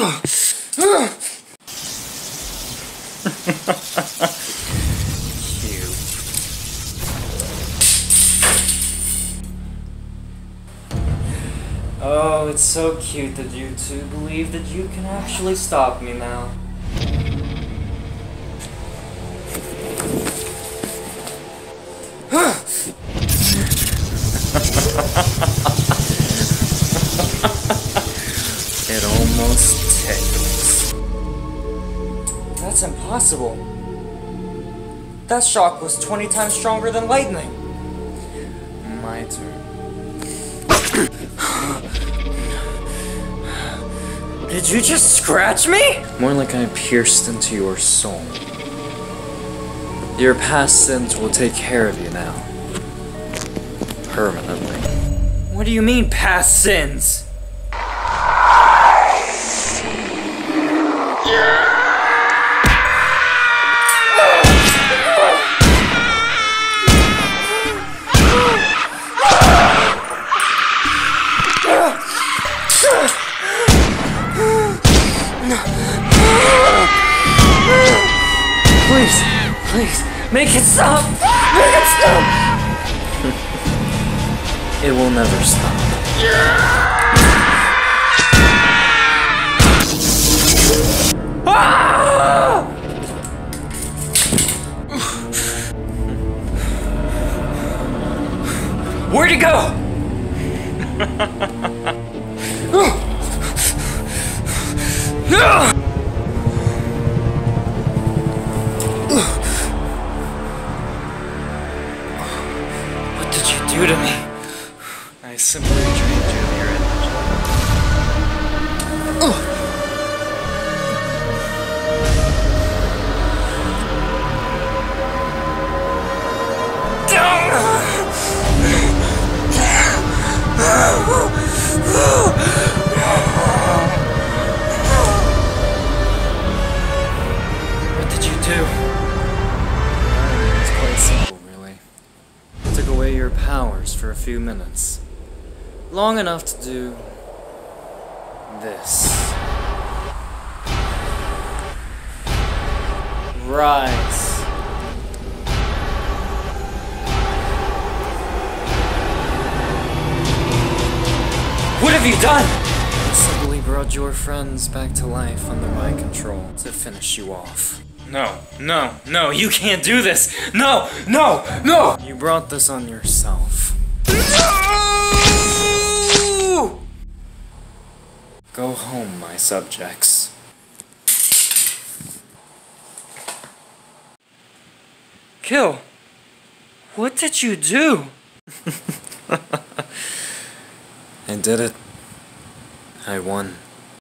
oh, it's so cute that you two believe that you can actually stop me now. That's impossible. That shock was 20 times stronger than lightning. My turn. Did you just scratch me? More like I pierced into your soul. Your past sins will take care of you now. Permanently. What do you mean, past sins? Please, please, make it stop! Make it stop! it will never stop. Ah! Where'd it go? What do to me? I simply dreamed you of your energy. What did you do? Your powers for a few minutes. Long enough to do this. Rise. What have you done? I simply brought your friends back to life under my control to finish you off. No, no, no, you can't do this! No, no, no! You brought this on yourself. No! Go home, my subjects. Kill. What did you do? I did it. I won.